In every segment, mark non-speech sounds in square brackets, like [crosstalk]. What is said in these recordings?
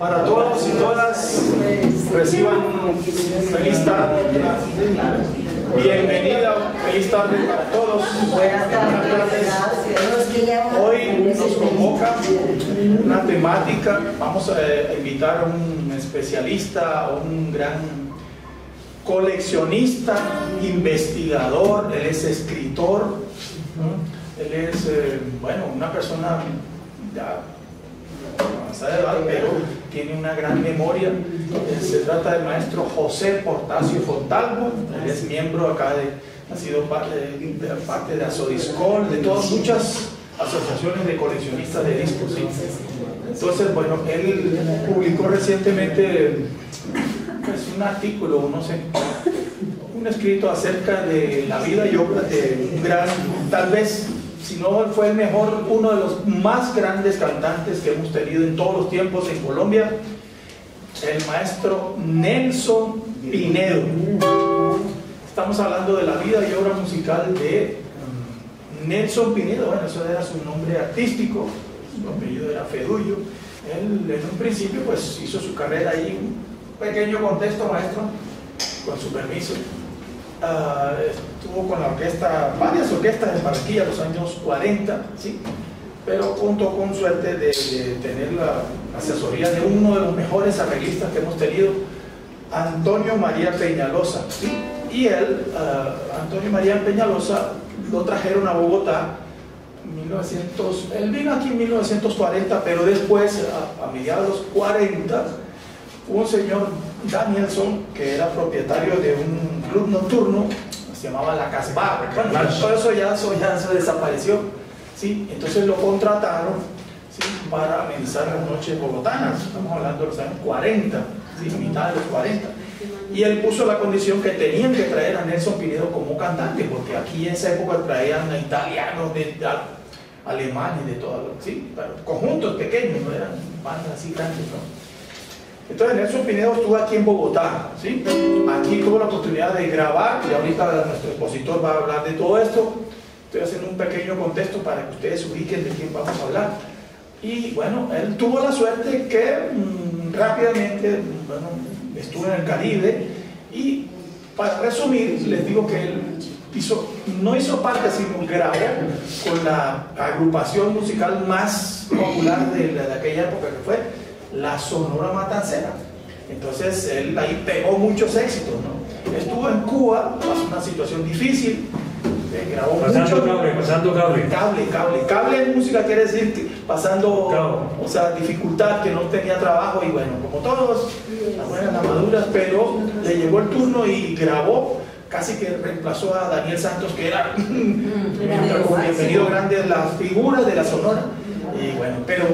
Para todos y todas, reciban feliz tarde. Bienvenida, feliz tarde para todos. Buenas tardes. Hoy nos convoca una temática. Vamos a invitar a un especialista, a un gran coleccionista, investigador, él es escritor, ¿no? él es, eh, bueno, una persona ya avanzada edad, pero tiene una gran memoria. Eh, Se trata del maestro José Portacio Fontalvo, él es miembro acá de, ha sido parte de, de parte de todas muchas asociaciones de coleccionistas de discos. Entonces, bueno, él publicó recientemente pues, un artículo, no sé, un escrito acerca de la vida y obra de un gran, tal vez, si no fue el mejor, uno de los más grandes cantantes que hemos tenido en todos los tiempos en Colombia, el maestro Nelson Pinedo. Estamos hablando de la vida y obra musical de mm, Nelson Pinedo, bueno, eso era su nombre artístico, su apellido era Fedullo. Él en un principio pues hizo su carrera ahí, un pequeño contexto maestro, con su permiso. Ah, estuvo con la orquesta, varias orquestas en Barranquilla en los años 40, ¿sí? pero contó con suerte de, de tener la asesoría de uno de los mejores arreglistas que hemos tenido, Antonio María Peñalosa. ¿sí? Y él, ah, Antonio María Peñalosa, lo trajeron a Bogotá 1900, él vino aquí en 1940, pero después, a, a mediados de los 40, hubo un señor Danielson que era propietario de un club nocturno, se llamaba La Casbah. Bueno, todo eso ya, eso ya se desapareció. ¿sí? Entonces lo contrataron ¿sí? para amenizar las noches bogotanas. Estamos hablando de los años 40, ¿sí? mitad de los 40. Y él puso la condición que tenían que traer a Nelson Pinedo como cantante, porque aquí en esa época traían a italianos, de, a, alemanes, de todo, ¿sí? Pero conjuntos pequeños, no eran bandas así grandes, ¿no? Entonces Nelson Pinedo estuvo aquí en Bogotá, ¿sí? Aquí tuvo la oportunidad de grabar y ahorita nuestro expositor va a hablar de todo esto. Estoy haciendo un pequeño contexto para que ustedes ubiquen de quién vamos a hablar. Y bueno, él tuvo la suerte que mmm, rápidamente, bueno, estuvo en el Caribe y para resumir, les digo que él hizo, no hizo parte, sino grabó con la agrupación musical más popular de, de aquella época que fue la Sonora Matancera. Entonces él ahí pegó muchos éxitos, ¿no? Estuvo en Cuba, pasó una situación difícil, eh, grabó Pasando mucho. cable, pasando cable. Cable, cable. Cable en música quiere decir que pasando, Cabo. o sea, dificultad, que no tenía trabajo y bueno, como todos, las buenas, las maduras, pero le llegó el turno y grabó, casi que reemplazó a Daniel Santos, que era [laughs] como bienvenido grande, las figuras de la Sonora. Y bueno, pero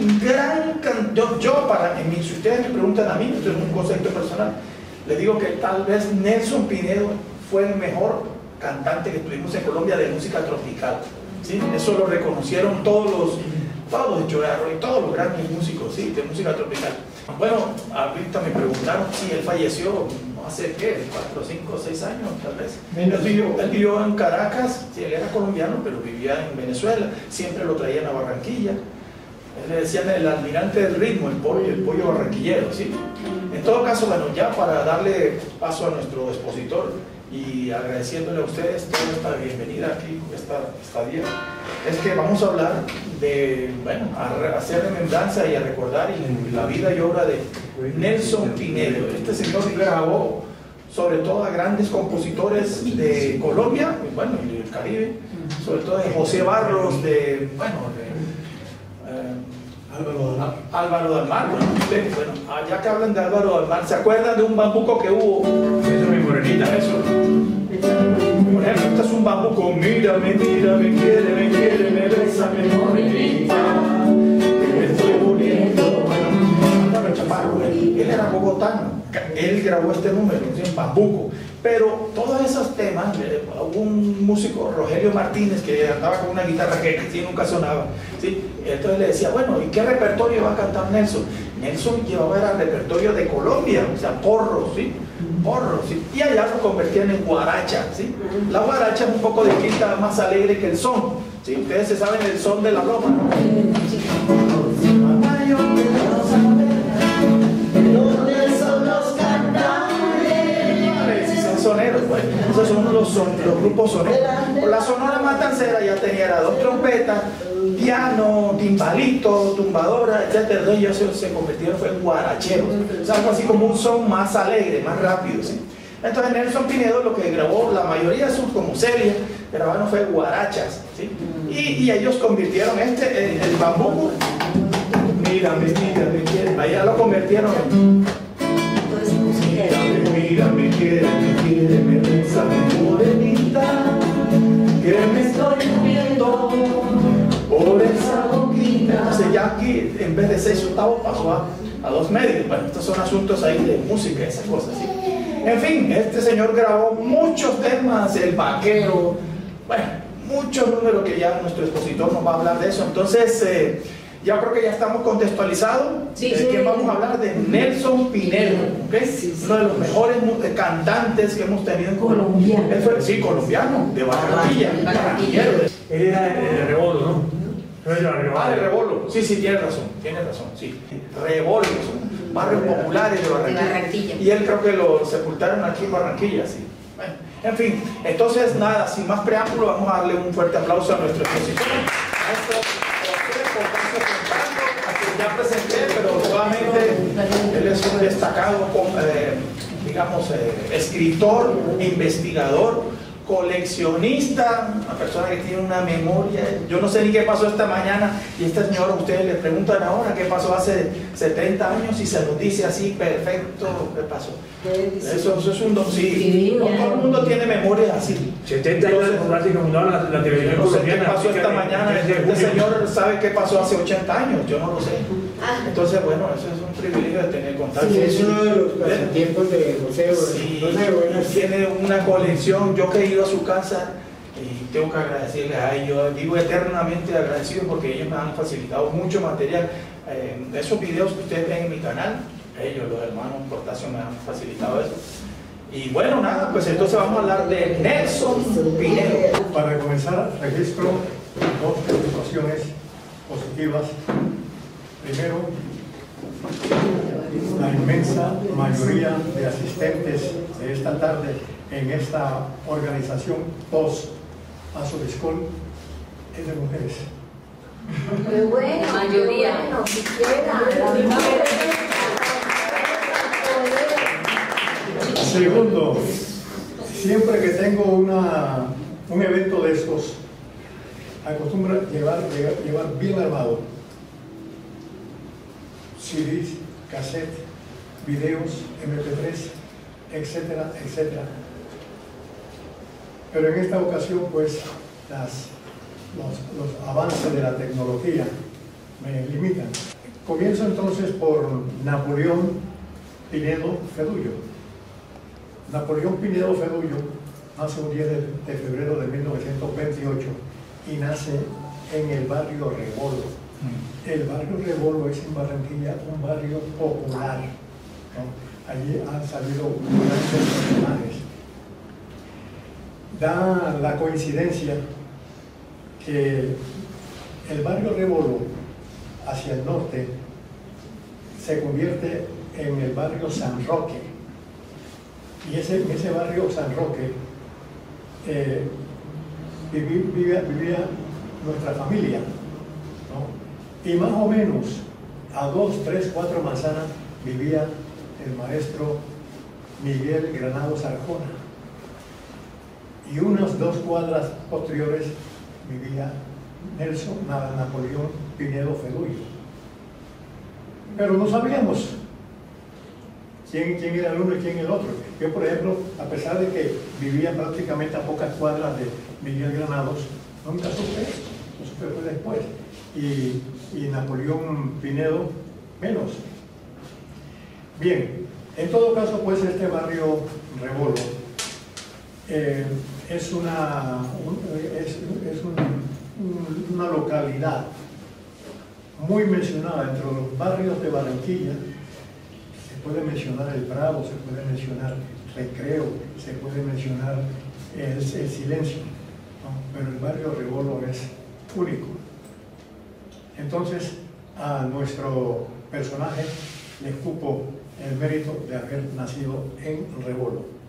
un gran yo, yo para en mi- si ustedes me preguntan a mí, esto es un concepto personal, le digo que tal vez Nelson Pinedo fue el mejor cantante que tuvimos en Colombia de música tropical. ¿sí? Eso lo reconocieron todos los, todos los Arroyo, todos los grandes músicos ¿sí? de música tropical. Bueno, ahorita me preguntaron si él falleció hace qué, cuatro, cinco, seis años tal vez. Él vivió, él vivió en Caracas, sí, él era colombiano, pero vivía en Venezuela, siempre lo traían a Barranquilla. Él le decían el almirante del ritmo, el pollo, el pollo barranquillero, ¿sí? En todo caso, bueno, ya para darle paso a nuestro expositor y agradeciéndole a ustedes toda esta bienvenida aquí, esta estadía, es que vamos a hablar de, bueno, a hacer remembranza y a recordar la vida y obra de Nelson Pinedo. Este señor grabó sobre todo a grandes compositores de Colombia, y bueno, y del Caribe, sobre todo de José Barros, de, bueno, de, eh, Álvaro Dalmar, bueno, ustedes, bueno, allá que hablan de Álvaro Dalmar, ¿se acuerdan de un bambuco que hubo? Morenita. Eso. Por ejemplo, este es un bambuco, mírame, mírame, quiere, me quiere, me besa, me morenita, me estoy muriendo. Bueno, Chaparro, él, era bogotano, él grabó este número, en bambuco. Pero todos esos temas, hubo un músico, Rogelio Martínez, que andaba con una guitarra que casi nunca sonaba, ¿sí? Entonces le decía, bueno, ¿y qué repertorio va a cantar Nelson? Nelson llevaba era repertorio de Colombia, o sea, porros, ¿sí? Y allá lo convertían en guaracha, ¿sí? La guaracha es un poco distinta, más alegre que el son, ¿sí? Ustedes se saben el son de la broma. Los, son, los grupos sonoros. La Sonora Matancera ya tenía las dos trompetas, piano, timbalito, tumbadora, etc. Entonces ellos se, se convirtieron fue en guaracheros. O sea, algo así como un son más alegre, más rápido. ¿sí? Entonces Nelson Pinedo lo que grabó, la mayoría de sus como series, grabaron fue guarachas. ¿sí? Y, y ellos convirtieron este, el, el bambuco, mírame, mírame, quiere, allá lo convirtieron en Mírame, mírame, Entonces ya aquí, en vez de seis octavos, pasó a, a dos medios. Bueno, estos son asuntos ahí de música, esas cosas, ¿sí? En fin, este señor grabó muchos temas, el vaquero, bueno, muchos números que ya nuestro expositor nos va a hablar de eso. Entonces, eh, ya creo que ya estamos contextualizados. Sí, ¿De sí. quién vamos a hablar? De Nelson Pinedo, ¿ok? Sí, sí. uno de los mejores eh, cantantes que hemos tenido en Colombia. Colombiano. Él fue, sí, colombiano, de Barranquilla. Él era de Rebolo, ¿no? Ah, de Rebolo. Sí, sí, tiene razón, tiene razón, sí. Rebolo, son barrios populares de Barranquilla. De Barranquilla. Y él creo que lo sepultaron aquí en Barranquilla, sí. Bueno, en fin, entonces nada, sin más preámbulo, vamos a darle un fuerte aplauso a nuestro expositor. Maestro José Ocasio Contardo, a quien ya presenté, pero nuevamente él es un destacado, eh, digamos, eh, escritor, investigador, coleccionista, una persona que tiene una memoria. Yo no sé ni qué pasó esta mañana y esta señora, ustedes le preguntan ahora qué pasó hace 70 años y se nos dice así, perfecto, qué pasó. Eso, eso es un don, sí. No todo el mundo tiene memoria así. 70 años fundaron la, la televisión no sé qué pasó esta mañana. Este señor sabe qué pasó hace 80 años, yo no lo sé. Entonces, bueno, eso es un privilegio de tener contacto. Sí, es uno de los pasatiempos de José. Sí, José, buenas tiene una colección. Yo que he ido a su casa y tengo que agradecerle a ellos. Digo eternamente agradecido porque ellos me han facilitado mucho material. Eh, esos videos que ustedes ven en mi canal, ellos, los hermanos Portacio, me han facilitado eso. Y bueno, nada, pues entonces vamos a hablar de Nelson Pinedo. Para comenzar, registro dos preocupaciones positivas. Primero, la inmensa mayoría de asistentes de esta tarde en esta organización post Asobiscol es de mujeres. Qué bueno, La mayoría. bueno. Segundo, siempre que tengo una, un evento de estos, acostumbro llevar, llevar, llevar bien armado CDs, cassette, videos, MP3, etcétera, etcétera. Pero en esta ocasión, pues, los, avances de la tecnología me limitan. Comienzo entonces por Napoleón Pinedo Fedullo. Napoleón Pinedo Fedullo nace un 10 de, de febrero de 1928 y nace en el barrio Rebolo. El barrio Rebolo es en Barranquilla un barrio popular. ¿no? Allí han salido grandes personajes. Da la coincidencia que el barrio Rebolo hacia el norte se convierte en el barrio San Roque. Y ese, ese barrio San Roque eh, viví- vivía, vivía nuestra familia. ¿no? Y más o menos a dos, tres, cuatro manzanas vivía el maestro Miguel Granados Arjona. Y unas dos cuadras posteriores vivía Nelson Na- Napoleón Pinedo Fedullo. Pero no sabíamos quién, era el uno y quién el otro. Yo, por ejemplo, a pesar de que vivía prácticamente a pocas cuadras de Miguel Granados, nunca supe esto, lo supe después. Y, y Napoleón Pinedo, menos. Bien, en todo caso, pues este barrio Rebolo eh, es, una, un- es, es un- un- una localidad muy mencionada entre los barrios de Barranquilla. Se puede mencionar el Bravo, se puede mencionar Recreo, se puede mencionar el, Silencio, pero el barrio Rebolo es único. Entonces, a nuestro personaje le cupo el mérito de haber nacido en Rebolo.